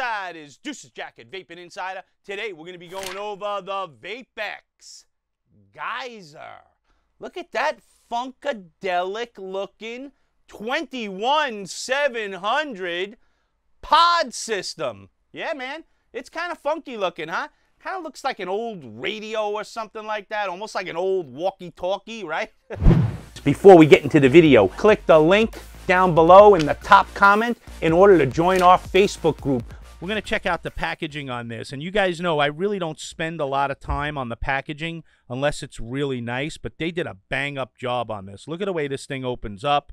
Insiders, Deuces Jacket, Vaping Insider. Today we're going to be going over the Vapx Geyser. Look at that funkadelic looking 21700 pod system. Yeah, man, it's kind of funky looking, huh? Kind of looks like an old radio or something like that, almost like an old walkie-talkie, right? Before we get into the video, click the link down below in the top comment in order to join our Facebook group. We're going to check out the packaging on this. And you guys know I really don't spend a lot of time on the packaging unless it's really nice, but they did a bang up job on this. Look at the way this thing opens up.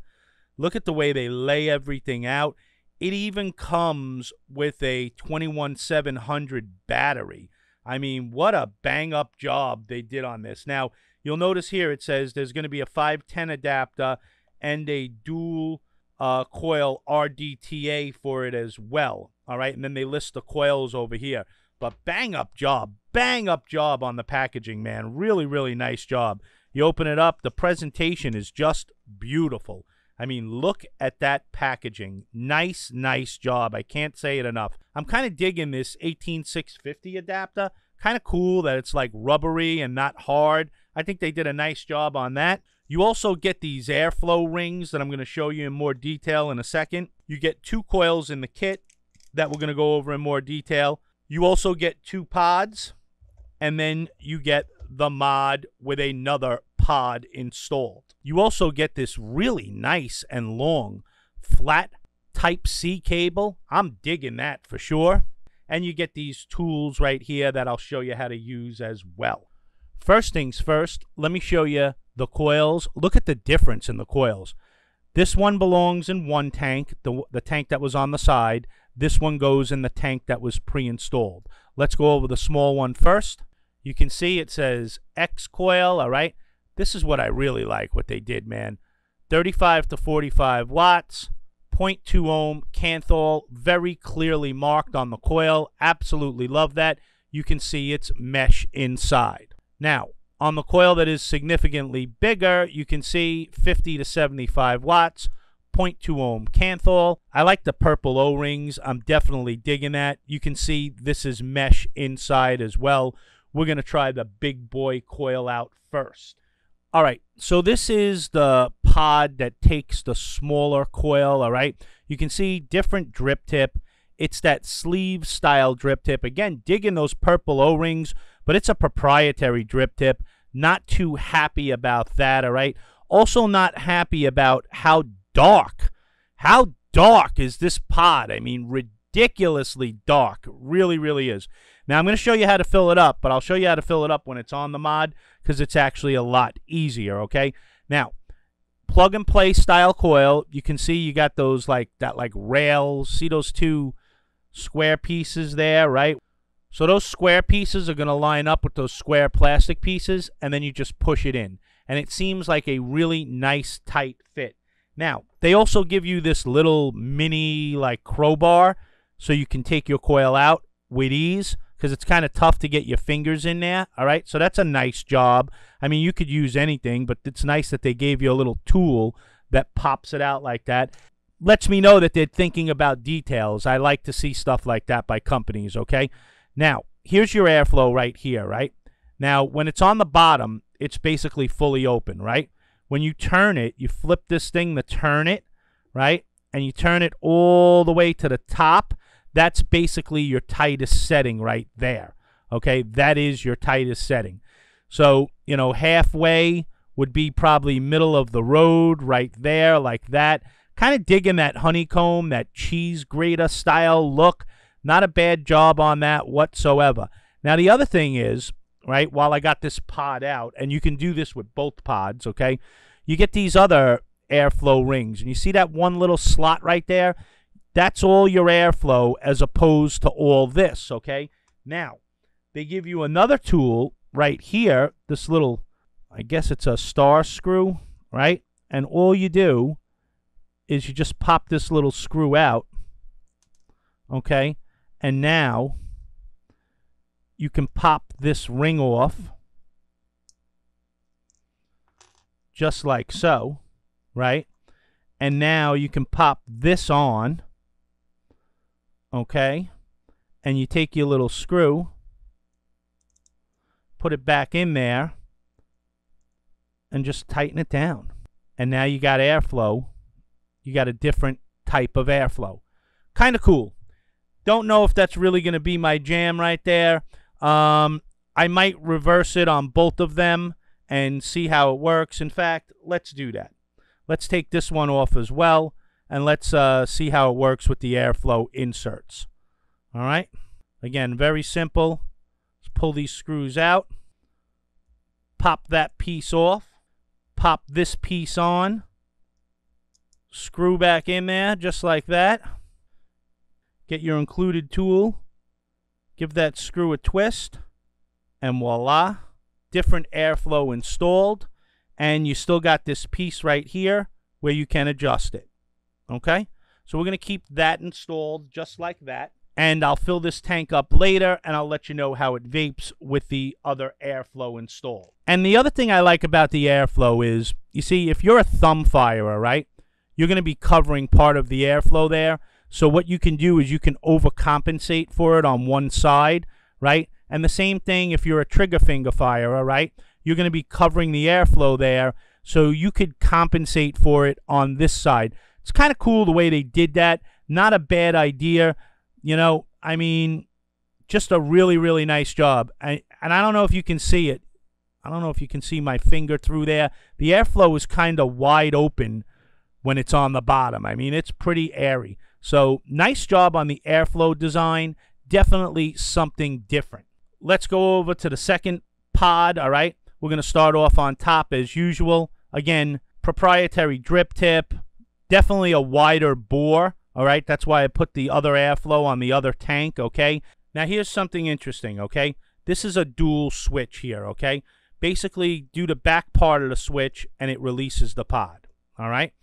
Look at the way they lay everything out. It even comes with a 21700 battery. I mean, what a bang up job they did on this. Now, you'll notice here it says there's going to be a 510 adapter and a dual uh, coil RDTA for it as well. All right, and then they list the coils over here. But bang up job, bang up job on the packaging, man. Really, really nice job. You open it up, the presentation is just beautiful. I mean, look at that packaging. Nice, nice job. I can't say it enough. I'm kind of digging this 18650 adapter. Kind of cool that it's like rubbery and not hard. I think they did a nice job on that. You also get these airflow rings that I'm going to show you in more detail in a second. You get two coils in the kit that we're going to go over in more detail. You also get two pods, and then you get the mod with another pod installed. You also get this really nice and long flat Type C cable. I'm digging that for sure. And you get these tools right here that I'll show you how to use as well. First things first, let me show you the coils. Look at the difference in the coils. This one belongs in one tank, the, the tank that was on the side. This one goes in the tank that was pre-installed. Let's go over the small one first. You can see it says X coil, all right? This is what I really like, what they did, man. 35 to 45 watts, 0.2 ohm Kanthal, very clearly marked on the coil. Absolutely love that. You can see it's mesh inside. Now, on the coil that is significantly bigger, you can see 50 to 75 watts, 0.2 ohm Kanthal. I like the purple O-rings. I'm definitely digging that. You can see this is mesh inside as well. We're going to try the big boy coil out first. All right, so this is the pod that takes the smaller coil, all right? You can see different drip tip. It's that sleeve style drip tip. Again, digging those purple O-rings but it's a proprietary drip tip. Not too happy about that, all right? Also, not happy about how dark, how dark is this pod? I mean, ridiculously dark. Really, really is. Now, I'm going to show you how to fill it up, but I'll show you how to fill it up when it's on the mod because it's actually a lot easier, okay? Now, plug and play style coil. You can see you got those like that like rails. See those two square pieces there, right? So those square pieces are going to line up with those square plastic pieces, and then you just push it in. And it seems like a really nice, tight fit. Now, they also give you this little mini, like, crowbar, so you can take your coil out with ease, because it's kind of tough to get your fingers in there, all right? So that's a nice job. I mean, you could use anything, but it's nice that they gave you a little tool that pops it out like that lets me know that they're thinking about details. I like to see stuff like that by companies, okay? Now, here's your airflow right here, right? Now, when it's on the bottom, it's basically fully open, right? When you turn it, you flip this thing to turn it, right? And you turn it all the way to the top. That's basically your tightest setting right there. Okay, that is your tightest setting. So, you know, halfway would be probably middle of the road right there, like that. Kind of digging that honeycomb, that cheese grater style look. Not a bad job on that whatsoever. Now, the other thing is, right, while I got this pod out, and you can do this with both pods, okay, you get these other airflow rings. And you see that one little slot right there? That's all your airflow as opposed to all this, okay? Now, they give you another tool right here, this little, I guess it's a star screw, right? And all you do is you just pop this little screw out, okay? And now you can pop this ring off just like so, right? And now you can pop this on, okay? and you take your little screw, put it back in there, and just tighten it down. And now you got airflow. You got a different type of airflow. Kind of cool. Don't know if that's really going to be my jam right there. Um, I might reverse it on both of them and see how it works. In fact, let's do that. Let's take this one off as well, and let's uh, see how it works with the airflow inserts. All right. Again, very simple. Let's pull these screws out. Pop that piece off. Pop this piece on. Screw back in there just like that. Get your included tool. Give that screw a twist. And voila. Different airflow installed. And you still got this piece right here where you can adjust it. Okay? So we're going to keep that installed just like that and I'll fill this tank up later and I'll let you know how it vapes with the other airflow installed. And the other thing I like about the airflow is, you see, if you're a thumb firer, right, you're going to be covering part of the airflow there. So what you can do is you can overcompensate for it on one side, right? And the same thing if you're a trigger finger firer, right? You're going to be covering the airflow there, so you could compensate for it on this side. It's kind of cool the way they did that. Not a bad idea you know, I mean, just a really, really nice job. I, and I don't know if you can see it. I don't know if you can see my finger through there. The airflow is kind of wide open when it's on the bottom. I mean, it's pretty airy. So nice job on the airflow design. Definitely something different. Let's go over to the second pod, all right? We're going to start off on top as usual. Again, proprietary drip tip. Definitely a wider bore all right, that's why I put the other airflow on the other tank, okay? Now here's something interesting, okay? This is a dual switch here, okay? Basically, do the back part of the switch and it releases the pod, all right?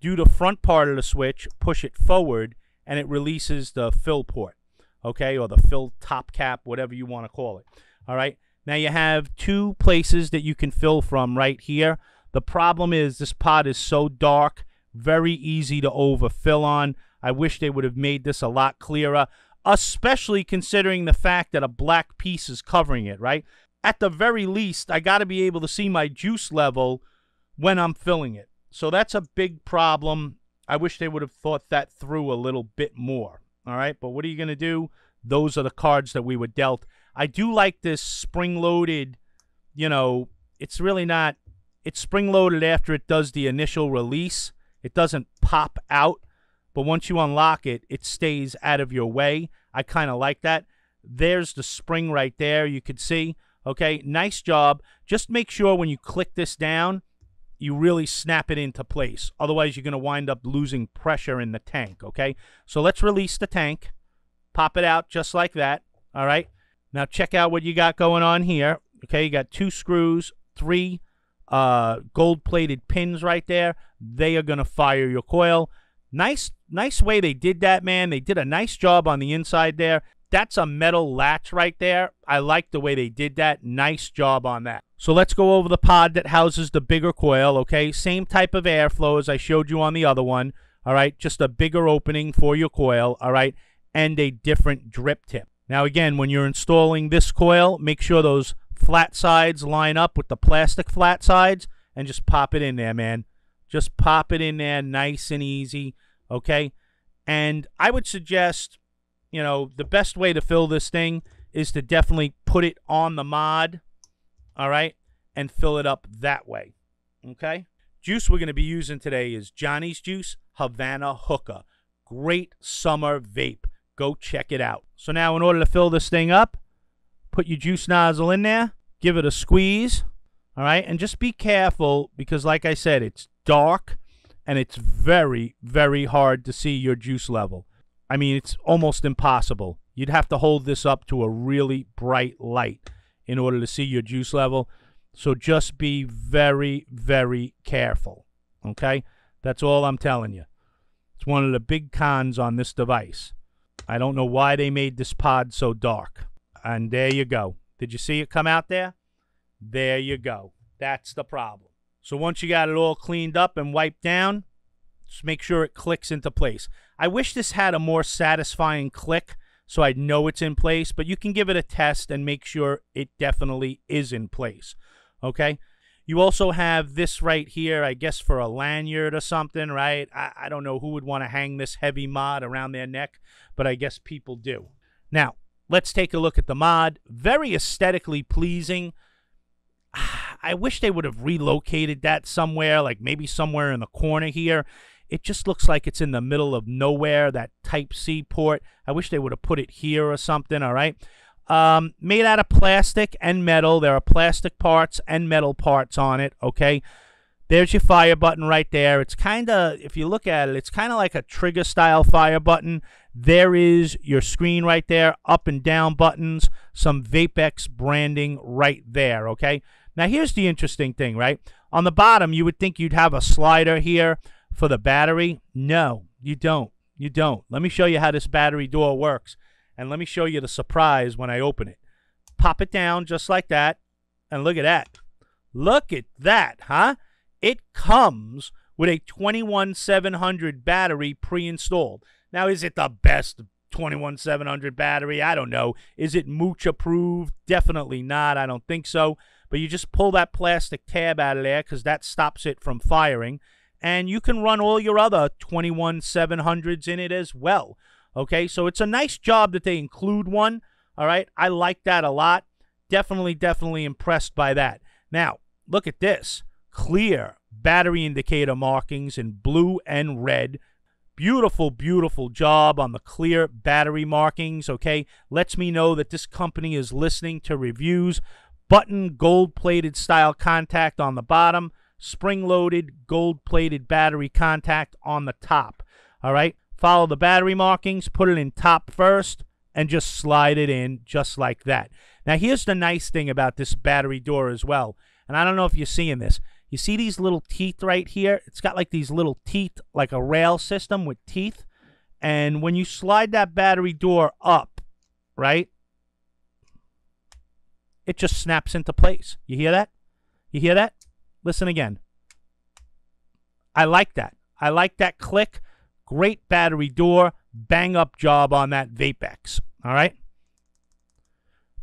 Do the front part of the switch, push it forward, and it releases the fill port, okay? Or the fill top cap, whatever you want to call it, all right? Now you have two places that you can fill from right here. The problem is this pot is so dark, very easy to overfill on. I wish they would have made this a lot clearer, especially considering the fact that a black piece is covering it, right? At the very least, I got to be able to see my juice level when I'm filling it. So that's a big problem. I wish they would have thought that through a little bit more. All right, but what are you going to do? Those are the cards that we were dealt. I do like this spring loaded, you know, it's really not, it's spring loaded after it does the initial release. It doesn't pop out but once you unlock it, it stays out of your way. I kind of like that. There's the spring right there. You could see. Okay, nice job. Just make sure when you click this down, you really snap it into place. Otherwise, you're going to wind up losing pressure in the tank. Okay, so let's release the tank. Pop it out just like that. All right. Now check out what you got going on here. Okay, you got two screws, three uh, gold-plated pins right there. They are going to fire your coil. Nice, nice way they did that, man. They did a nice job on the inside there. That's a metal latch right there. I like the way they did that. Nice job on that. So let's go over the pod that houses the bigger coil, okay? Same type of airflow as I showed you on the other one, all right? Just a bigger opening for your coil, all right? And a different drip tip. Now, again, when you're installing this coil, make sure those flat sides line up with the plastic flat sides and just pop it in there, man. Just pop it in there nice and easy, okay? And I would suggest, you know, the best way to fill this thing is to definitely put it on the mod, all right? And fill it up that way, okay? Juice we're going to be using today is Johnny's Juice Havana Hookah. Great summer vape. Go check it out. So now in order to fill this thing up, put your juice nozzle in there, give it a squeeze, all right? And just be careful because like I said, it's dark and it's very, very hard to see your juice level. I mean, it's almost impossible. You'd have to hold this up to a really bright light in order to see your juice level. So just be very, very careful. Okay? That's all I'm telling you. It's one of the big cons on this device. I don't know why they made this pod so dark. And there you go. Did you see it come out there? There you go. That's the problem. So once you got it all cleaned up and wiped down, just make sure it clicks into place. I wish this had a more satisfying click so I'd know it's in place, but you can give it a test and make sure it definitely is in place. Okay? You also have this right here, I guess for a lanyard or something, right? I, I don't know who would want to hang this heavy mod around their neck, but I guess people do. Now, let's take a look at the mod. Very aesthetically pleasing. I wish they would have relocated that somewhere, like maybe somewhere in the corner here. It just looks like it's in the middle of nowhere, that Type C port. I wish they would have put it here or something, all right? Um, made out of plastic and metal. There are plastic parts and metal parts on it, okay? There's your fire button right there. It's kind of, if you look at it, it's kind of like a trigger style fire button. There is your screen right there, up and down buttons, some Vapx branding right there, okay? Now, here's the interesting thing, right? On the bottom, you would think you'd have a slider here for the battery. No, you don't. You don't. Let me show you how this battery door works. And let me show you the surprise when I open it. Pop it down just like that. And look at that. Look at that, huh? It comes with a 21700 battery pre-installed. Now, is it the best 21700 battery? I don't know. Is it Mooch approved? Definitely not. I don't think so. But you just pull that plastic tab out of there because that stops it from firing and you can run all your other 21 700s in it as well. Okay, so it's a nice job that they include one. All right, I like that a lot. Definitely, definitely impressed by that. Now, look at this clear battery indicator markings in blue and red. Beautiful, beautiful job on the clear battery markings. Okay, lets me know that this company is listening to reviews. Button gold plated style contact on the bottom spring loaded, gold plated battery contact on the top. All right. Follow the battery markings, put it in top first, and just slide it in just like that. Now, here's the nice thing about this battery door as well. And I don't know if you're seeing this. You see these little teeth right here? It's got like these little teeth, like a rail system with teeth. And when you slide that battery door up, right, it just snaps into place. You hear that? You hear that? Listen again. I like that. I like that click. Great battery door. Bang up job on that Vapx. All right.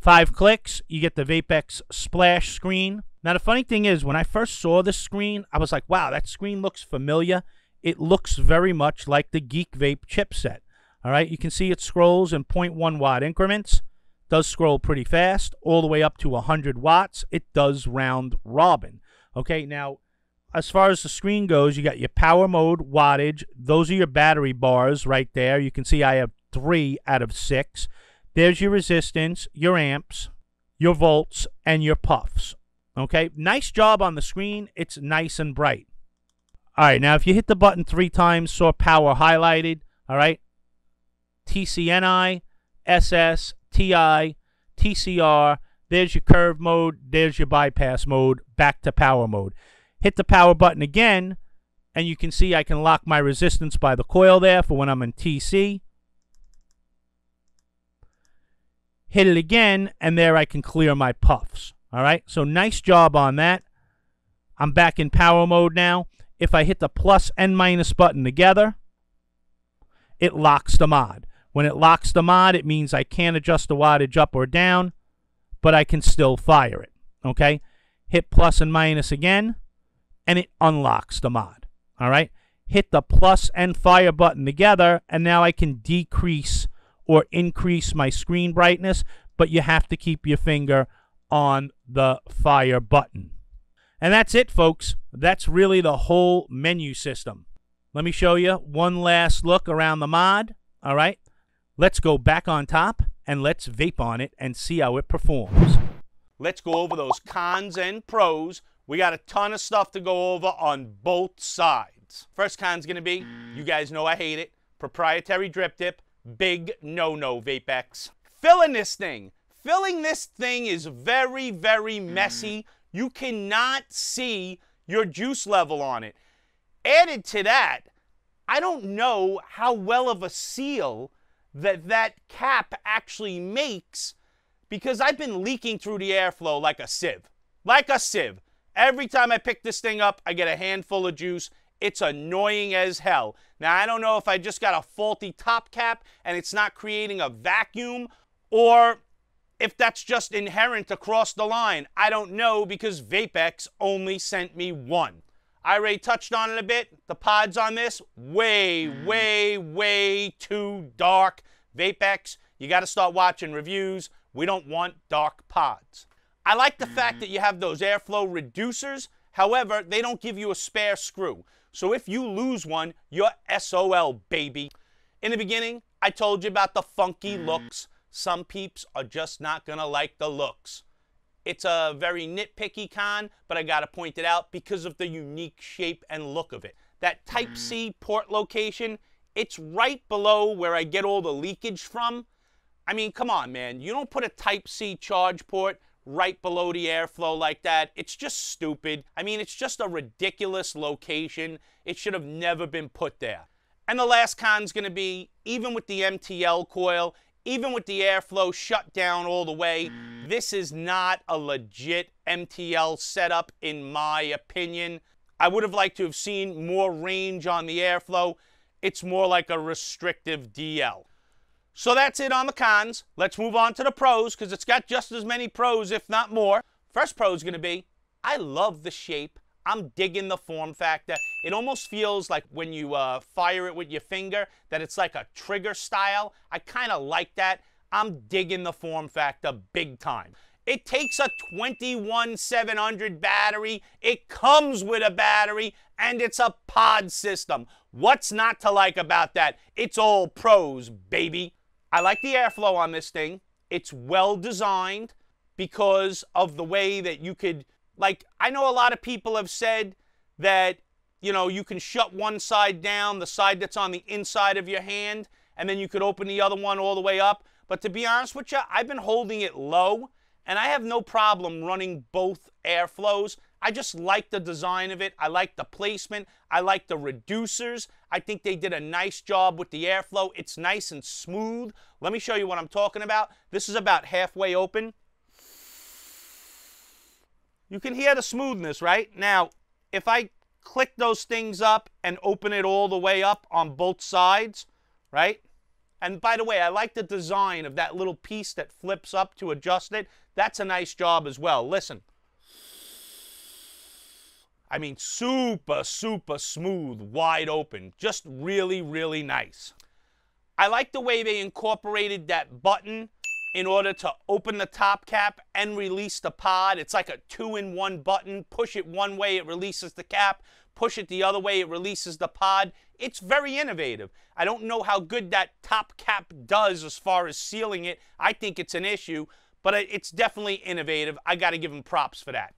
Five clicks, you get the Vapx splash screen. Now, the funny thing is, when I first saw this screen, I was like, wow, that screen looks familiar. It looks very much like the Geek Vape chipset. All right, you can see it scrolls in 0.1 watt increments. Does scroll pretty fast, all the way up to 100 watts. It does round robin. Okay, now as far as the screen goes, you got your power mode, wattage. Those are your battery bars right there. You can see I have three out of six. There's your resistance, your amps, your volts, and your puffs. Okay, nice job on the screen. It's nice and bright. All right, now if you hit the button three times, saw power highlighted. All right, TCNI, SS, TI, TCR, there's your curve mode. There's your bypass mode. Back to power mode. Hit the power button again, and you can see I can lock my resistance by the coil there for when I'm in TC. Hit it again, and there I can clear my puffs. All right, so nice job on that. I'm back in power mode now. If I hit the plus and minus button together, it locks the mod. When it locks the mod, it means I can't adjust the wattage up or down but I can still fire it. Okay? Hit plus and minus again, and it unlocks the mod. All right? Hit the plus and fire button together, and now I can decrease or increase my screen brightness, but you have to keep your finger on the fire button. And that's it, folks. That's really the whole menu system. Let me show you one last look around the mod. All right? Let's go back on top and let's vape on it and see how it performs. Let's go over those cons and pros. We got a ton of stuff to go over on both sides. First con's gonna be, you guys know I hate it, proprietary drip tip, big no-no Vapx. Filling this thing. Filling this thing is very, very messy. You cannot see your juice level on it. Added to that, I don't know how well of a seal that that cap actually makes because I've been leaking through the airflow like a sieve. Like a sieve. Every time I pick this thing up, I get a handful of juice. It's annoying as hell. Now, I don't know if I just got a faulty top cap and it's not creating a vacuum or if that's just inherent across the line. I don't know because Vapx only sent me one. I already touched on it a bit. The pods on this, way, mm. way, way too dark. Vapx, you got to start watching reviews. We don't want dark pods. I like the fact mm. that you have those airflow reducers. However, they don't give you a spare screw. So if you lose one, you're SOL, baby. In the beginning, I told you about the funky mm. looks. Some peeps are just not going to like the looks. It's a very nitpicky con, but I got to point it out because of the unique shape and look of it. That Type-C mm. port location, it's right below where I get all the leakage from. I mean, come on, man. You don't put a Type-C charge port right below the airflow like that. It's just stupid. I mean, it's just a ridiculous location. It should have never been put there. And the last con's going to be, even with the MTL coil, even with the airflow shut down all the way, this is not a legit MTL setup in my opinion. I would have liked to have seen more range on the airflow. It's more like a restrictive DL. So that's it on the cons. Let's move on to the pros because it's got just as many pros, if not more. First pro is going to be I love the shape. I'm digging the form factor. It almost feels like when you uh, fire it with your finger that it's like a trigger style. I kind of like that. I'm digging the form factor big time. It takes a 21700 battery. It comes with a battery and it's a pod system. What's not to like about that? It's all pros, baby. I like the airflow on this thing. It's well designed because of the way that you could like I know a lot of people have said that you know you can shut one side down, the side that's on the inside of your hand, and then you could open the other one all the way up. But to be honest with you, I've been holding it low and I have no problem running both airflows. I just like the design of it. I like the placement. I like the reducers. I think they did a nice job with the airflow. It's nice and smooth. Let me show you what I'm talking about. This is about halfway open. You can hear the smoothness, right? Now, if I click those things up and open it all the way up on both sides, right? And by the way, I like the design of that little piece that flips up to adjust it. That's a nice job as well. Listen. I mean, super, super smooth, wide open. Just really, really nice. I like the way they incorporated that button in order to open the top cap and release the pod. It's like a two-in-one button. Push it one way, it releases the cap. Push it the other way, it releases the pod. It's very innovative. I don't know how good that top cap does as far as sealing it. I think it's an issue, but it's definitely innovative. I got to give them props for that.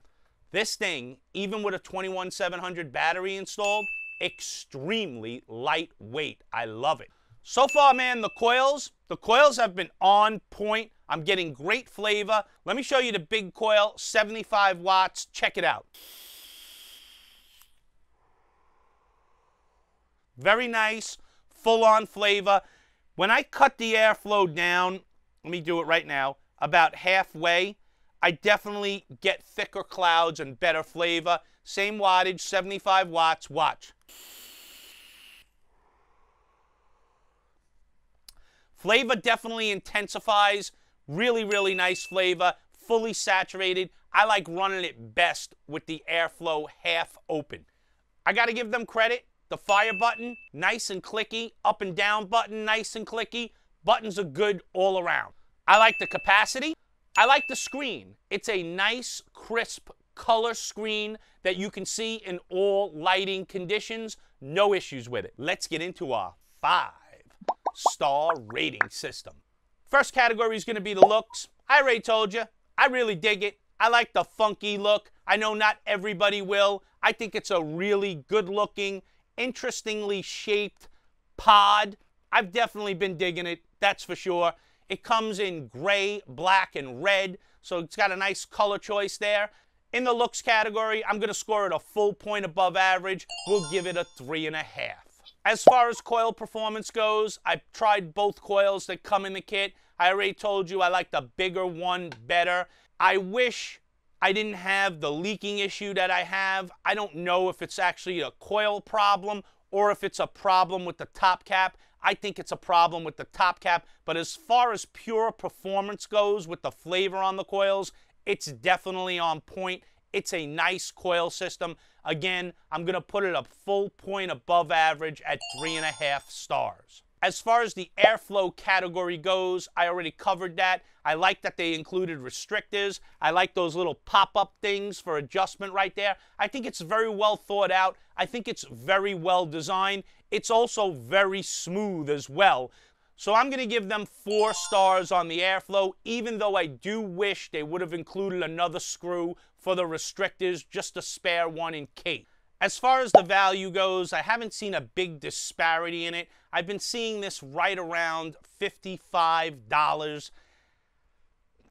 This thing, even with a 21700 battery installed, extremely lightweight. I love it. So far, man, the coils, the coils have been on point. I'm getting great flavor. Let me show you the big coil, 75 watts. Check it out. Very nice, full-on flavor. When I cut the airflow down, let me do it right now, about halfway, I definitely get thicker clouds and better flavor. Same wattage, 75 watts. Watch. Flavor definitely intensifies. Really, really nice flavor. Fully saturated. I like running it best with the airflow half open. I got to give them credit. The fire button, nice and clicky. Up and down button, nice and clicky. Buttons are good all around. I like the capacity. I like the screen. It's a nice, crisp color screen that you can see in all lighting conditions. No issues with it. Let's get into our five star rating system. First category is going to be the looks. I already told you, I really dig it. I like the funky look. I know not everybody will. I think it's a really good looking, interestingly shaped pod. I've definitely been digging it, that's for sure. It comes in gray, black, and red, so it's got a nice color choice there. In the looks category, I'm going to score it a full point above average. We'll give it a three and a half. As far as coil performance goes, I've tried both coils that come in the kit. I already told you I like the bigger one better. I wish I didn't have the leaking issue that I have. I don't know if it's actually a coil problem or if it's a problem with the top cap. I think it's a problem with the top cap, but as far as pure performance goes with the flavor on the coils, it's definitely on point. It's a nice coil system. Again, I'm going to put it a full point above average at three and a half stars. As far as the airflow category goes, I already covered that. I like that they included restrictors. I like those little pop-up things for adjustment right there. I think it's very well thought out. I think it's very well designed. It's also very smooth as well. So I'm going to give them four stars on the airflow, even though I do wish they would have included another screw for the restrictors, just a spare one in case. As far as the value goes, I haven't seen a big disparity in it. I've been seeing this right around $55.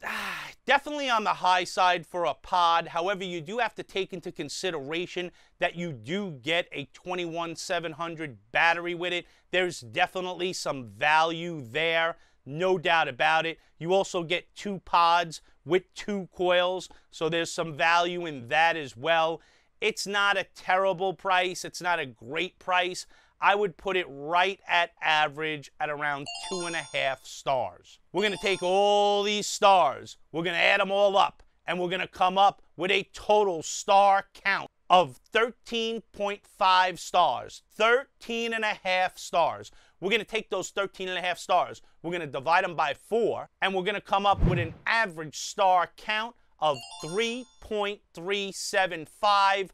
Definitely on the high side for a pod. However, you do have to take into consideration that you do get a 21700 battery with it. There's definitely some value there, no doubt about it. You also get two pods with two coils, so there's some value in that as well. It's not a terrible price. It's not a great price. I would put it right at average at around two and a half stars. We're going to take all these stars, we're going to add them all up, and we're going to come up with a total star count of 13.5 stars, 13 and a half stars. We're going to take those 13 and a half stars, we're going to divide them by four, and we're going to come up with an average star count of 3.375,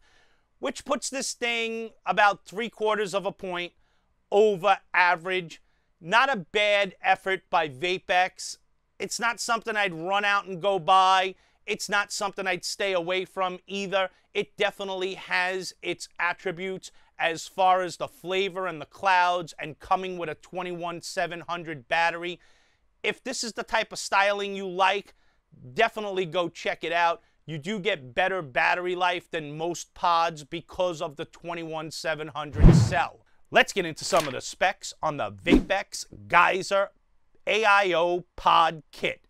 which puts this thing about three quarters of a point over average. Not a bad effort by Vapx. It's not something I'd run out and go buy. It's not something I'd stay away from either. It definitely has its attributes as far as the flavor and the clouds and coming with a 21700 battery. If this is the type of styling you like, definitely go check it out. You do get better battery life than most pods because of the 21700 cell. Let's get into some of the specs on the Vapx Geyser AIO Pod Kit.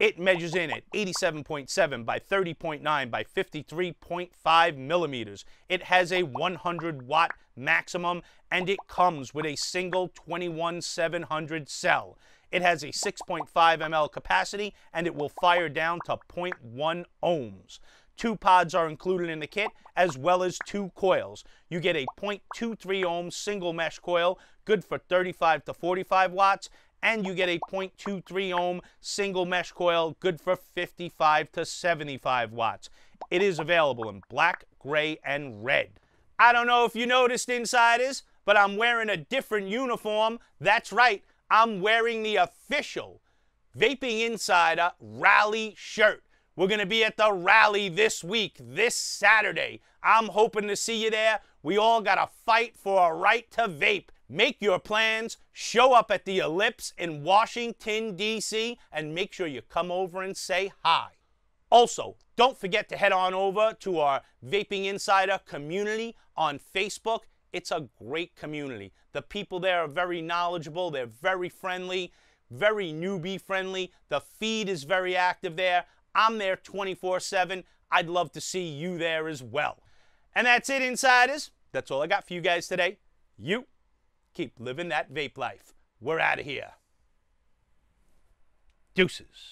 It measures in at 87.7 by 30.9 by 53.5 millimeters. It has a 100 watt maximum and it comes with a single 21700 cell. It has a 6.5 ml capacity and it will fire down to 0.1 ohms. Two pods are included in the kit, as well as two coils. You get a 0.23 ohm single mesh coil, good for 35 to 45 watts, and you get a 0.23 ohm single mesh coil, good for 55 to 75 watts. It is available in black, gray, and red. I don't know if you noticed, insiders, but I'm wearing a different uniform. That's right, I'm wearing the official Vaping Insider rally shirt. We're going to be at the rally this week, this Saturday. I'm hoping to see you there. We all got to fight for a right to vape. Make your plans, show up at the Ellipse in Washington, D.C., and make sure you come over and say hi. Also, don't forget to head on over to our Vaping Insider community on Facebook it's a great community. The people there are very knowledgeable, they're very friendly, very newbie friendly. The feed is very active there. I'm there 24 7. I'd love to see you there as well. And that's it, insiders. That's all I got for you guys today. You keep living that vape life. We're out of here. Deuces.